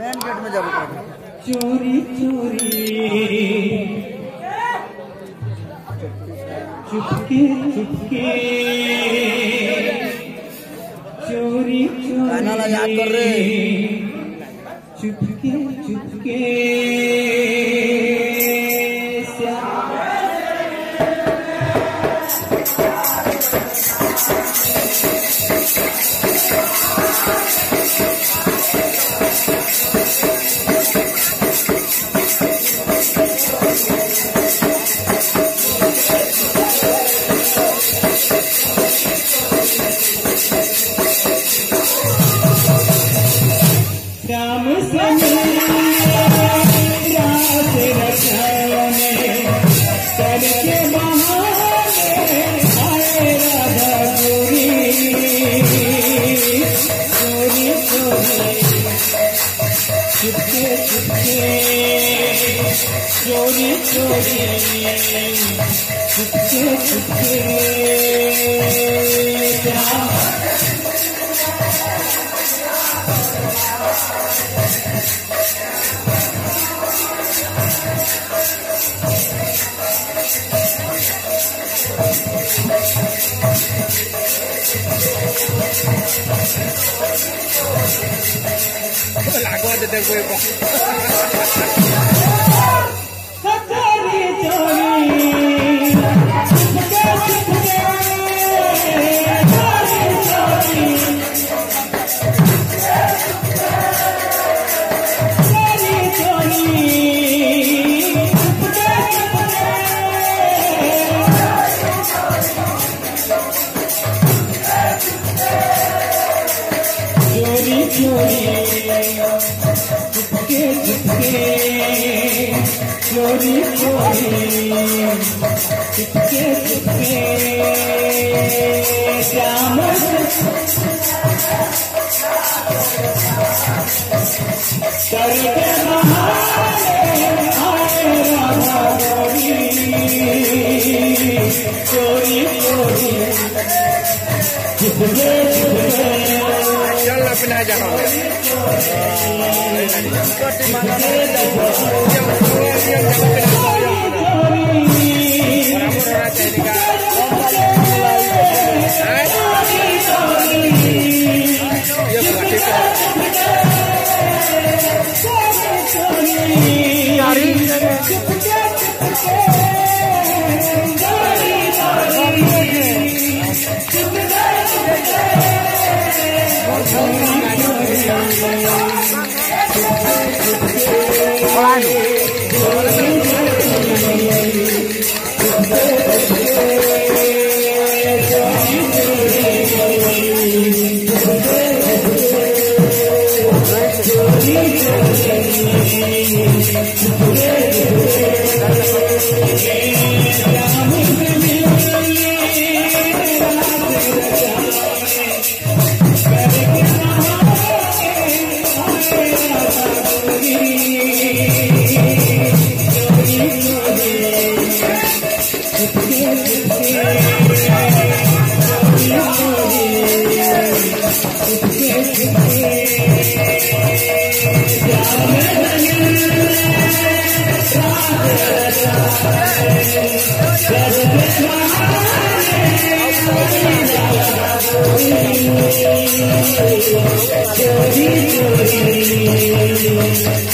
Main gate মে যাব চুরি চুরি চুপকে চুপকে চুরি চুরি Chupke Chupke Yeah. Lagu ada. चोरी चोरी चुपके चुपके चोरी चोरी ना जहाँ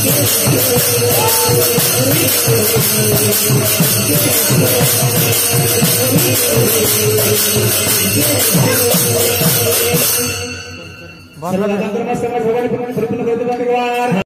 Selamat datang termas-termas, berpulang-pulang.